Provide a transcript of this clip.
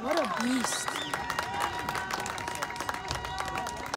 What a beast.